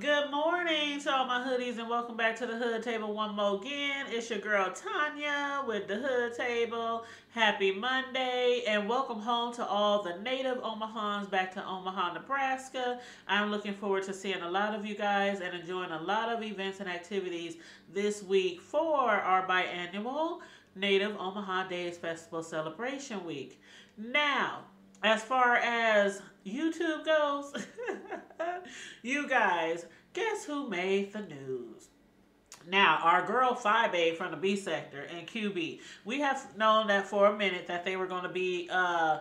Good morning to all my hoodies and welcome back to the Hood Table one more again. It's your girl Tanya with the Hood Table. Happy Monday and welcome home to all the native Omahans back to Omaha, Nebraska. I'm looking forward to seeing a lot of you guys and enjoying a lot of events and activities this week for our biannual Native Omaha Days Festival Celebration Week. Now, as far as YouTube goes, you guys, guess who made the news? Now, our girl Babe from the B sector and QB, we have known that for a minute that they were going to be uh,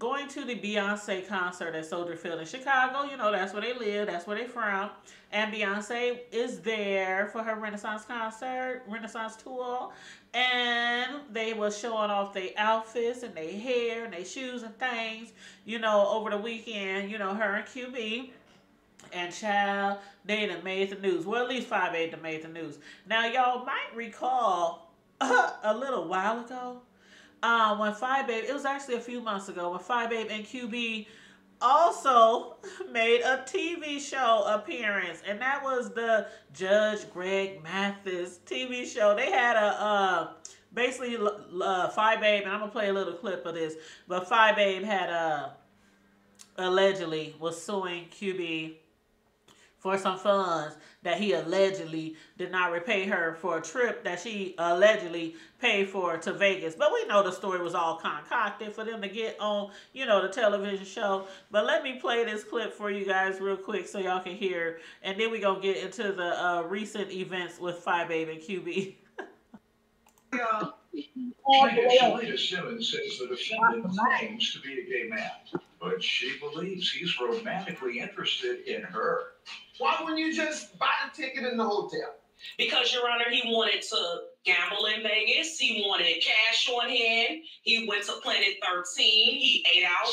going to the Beyonce concert at Soldier Field in Chicago. You know, that's where they live, that's where they from. And Beyonce is there for her Renaissance concert, Renaissance tour. And they was showing off their outfits and their hair and their shoes and things, you know, over the weekend, you know, her and QB and child, they done made the news. Well, at least Fyebabe done made the news. Now, y'all might recall a little while ago, uh, when Fyebabe, it was actually a few months ago, when Fyebabe and QB also made a TV show appearance, and that was the Judge Greg Mathis TV show. They had a uh, basically uh, Fyebabe, and I'm gonna play a little clip of this. But Fyebabe had a uh, allegedly was suing QB for some funds that he allegedly did not repay her for a trip that she allegedly paid for to Vegas. But we know the story was all concocted for them to get on, you know, the television show. But let me play this clip for you guys real quick so y'all can hear. And then we're going to get into the uh, recent events with Fyebabe and QB. yeah. Shalita Simmons says the defendant claims to be a gay man, but she believes he's romantically interested in her. Why wouldn't you just buy the ticket in the hotel? Because, Your Honor, he wanted to gamble in Vegas. He wanted cash on hand. He went to Planet 13. He ate out.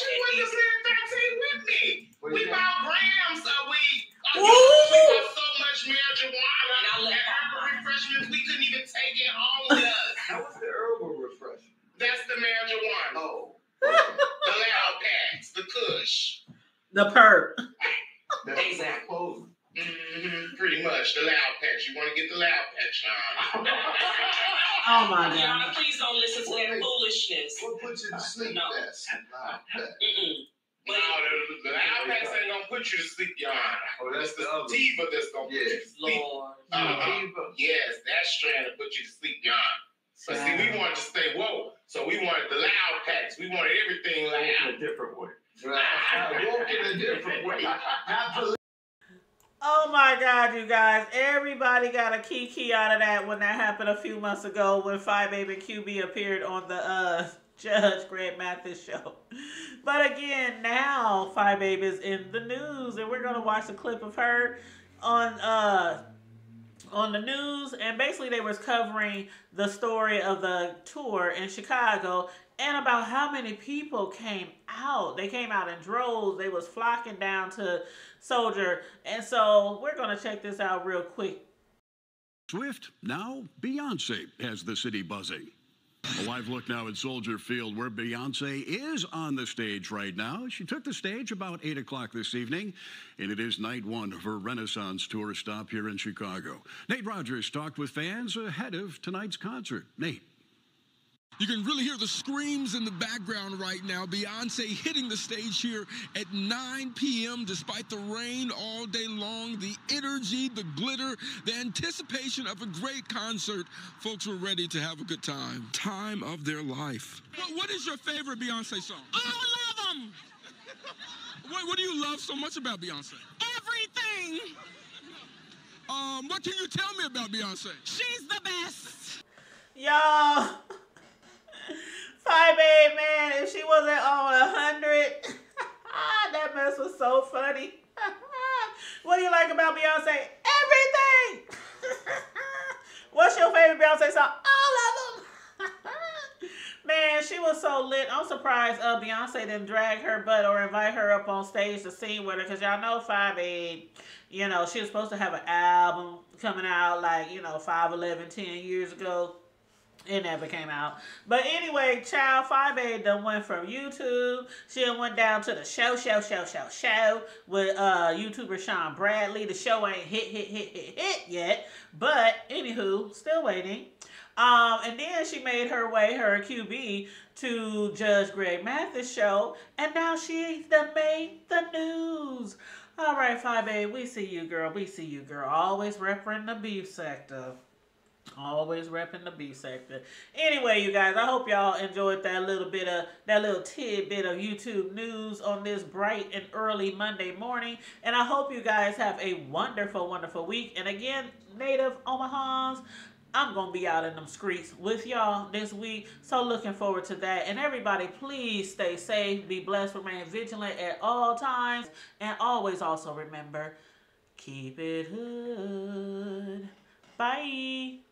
The perp. That's Exactly. closing. Mm-hmm, pretty much, the loud packs. You want to get the loud packs, Sean. Oh my Your Honor, God. please don't listen to that foolishness. What puts you to sleep? No. That's not that. No, the, the loud packs ain't gonna put you to sleep, Your Honor. Oh, that's the other. Sativa that's gonna put you to sleep. Lord. Uh-huh. Yes, that strand to put you to sleep, Your Honor. But see, we wanted to stay woke, so we wanted the loud packs. We wanted everything Walk loud. in a different way. Right. Walk in a different way. Not Oh my God, you guys. Everybody got a kiki out of that when that happened a few months ago when Fyebabe and QB appeared on the uh, Judge Grant Mathis show. But again, now Fyebabe is in the news and we're going to watch a clip of her on uh on the news and basically they was covering the story of the tour in Chicago and about how many people came out. They came out in droves. They was flocking down to Soldier. And so we're going to check this out real quick. Swift, now Beyonce has the city buzzing. A live look now at Soldier Field, where Beyonce is on the stage right now. She took the stage about 8 o'clock this evening, and it is night one of her Renaissance tour stop here in Chicago. Nate Rogers talked with fans ahead of tonight's concert. Nate. You can really hear the screams in the background right now. Beyonce hitting the stage here at 9 p.m. despite the rain all day long, the energy, the glitter, the anticipation of a great concert. Folks were ready to have a good time. Time of their life. What, what is your favorite Beyonce song? I love them. What, what do you love so much about Beyonce? Everything. Um, what can you tell me about Beyonce? She's the best. Y'all. Fyebabe, she wasn't on a 100, that mess was so funny. what do you like about Beyonce? Everything. What's your favorite Beyonce song? All of them. Man, she was so lit. I'm surprised uh, Beyonce didn't drag her butt or invite her up on stage to sing with her because y'all know Fyebabe, you know, she was supposed to have an album coming out like, you know, 5, 11, 10 years ago. It never came out. But anyway, Child 5A done went from YouTube. She went down to the show, show, show, show, show with uh YouTuber Sean Bradley. The show ain't hit, hit, hit, hit, hit yet. But anywho, still waiting. Um, and then she made her way, her QB, to Judge Greg Mathis show, and now she's done made the news. All right, 5A, we see you, girl. We see you, girl. Always repping the beef sector. Always repping the B sector. Anyway, you guys, I hope y'all enjoyed that little bit of that little tidbit of YouTube news on this bright and early Monday morning. And I hope you guys have a wonderful, wonderful week. And again, native Omahans, I'm gonna be out in them streets with y'all this week. So looking forward to that. And everybody, please stay safe, be blessed, remain vigilant at all times, and always also remember, keep it hood. Bye.